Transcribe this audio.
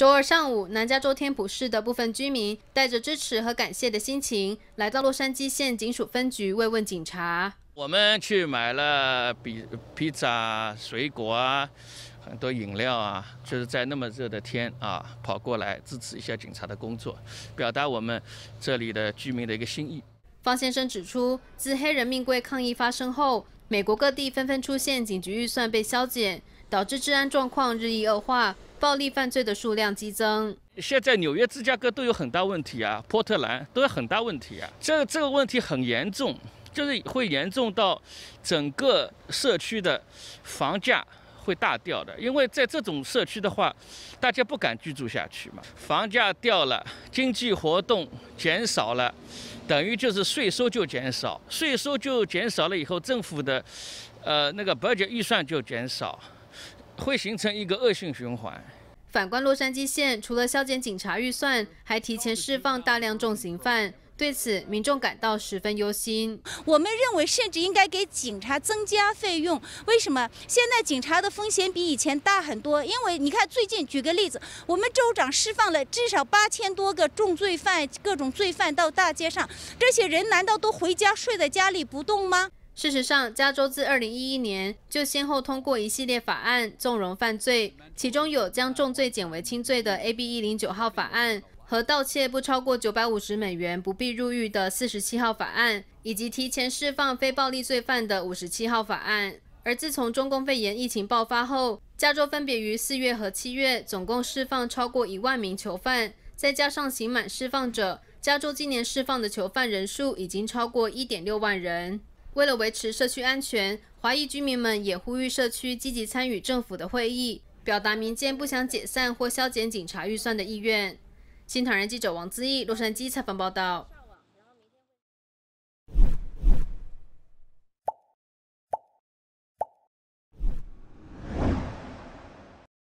周二上午，南加州天普市的部分居民带着支持和感谢的心情，来到洛杉矶县警署分局慰问警察。我们去买了比披萨、水果啊，很多饮料啊，就是在那么热的天啊，跑过来支持一下警察的工作，表达我们这里的居民的一个心意。方先生指出，自黑人命贵抗议发生后，美国各地纷纷出现警局预算被削减，导致治安状况日益恶化。暴力犯罪的数量激增。现在纽约、芝加哥都有很大问题啊，波特兰都有很大问题啊。这这个问题很严重，就是会严重到整个社区的房价会大掉的。因为在这种社区的话，大家不敢居住下去嘛。房价掉了，经济活动减少了，等于就是税收就减少，税收就减少了以后，政府的呃那个 budget 预算就减少。会形成一个恶性循环。反观洛杉矶县，除了削减警察预算，还提前释放大量重刑犯。对此，民众感到十分忧心。我们认为，甚至应该给警察增加费用。为什么？现在警察的风险比以前大很多。因为你看，最近举个例子，我们州长释放了至少八千多个重罪犯、各种罪犯到大街上，这些人难道都回家睡在家里不动吗？事实上，加州自2011年就先后通过一系列法案纵容犯罪，其中有将重罪减为轻罪的 AB 109号法案，和盗窃不超过950美元不必入狱的47号法案，以及提前释放非暴力罪犯的57号法案。而自从中共肺炎疫情爆发后，加州分别于四月和七月总共释放超过一万名囚犯，再加上刑满释放者，加州今年释放的囚犯人数已经超过1.6万人。为了维持社区安全，华裔居民们也呼吁社区积极参与政府的会议，表达民间不想解散或削减警察预算的意愿。新唐人记者王自义，洛杉矶采访报道。